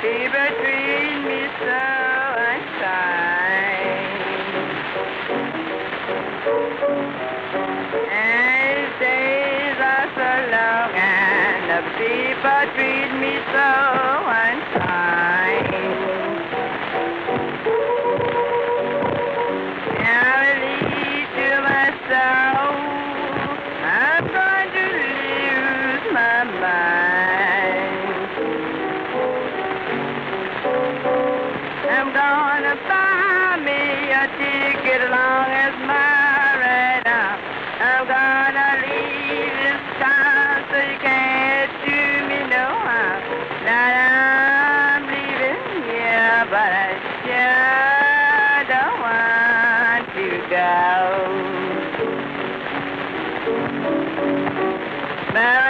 People treat me so unkind. And days are so long, and the people treat me so gonna buy me a ticket along as my right now. I'm gonna leave this town so you can't do me no harm. Now I'm leaving here, but I sure don't want to go. But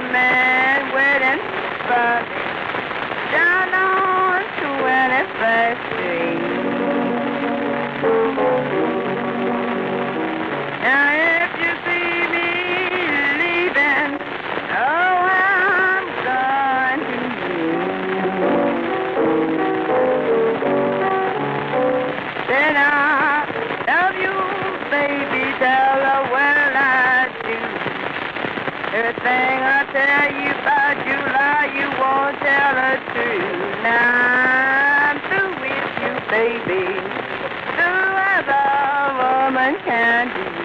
man waiting for down on 21st Street. Everything I tell you about July, you won't tell the truth. Now I'm through with you, baby. Through as a woman can be.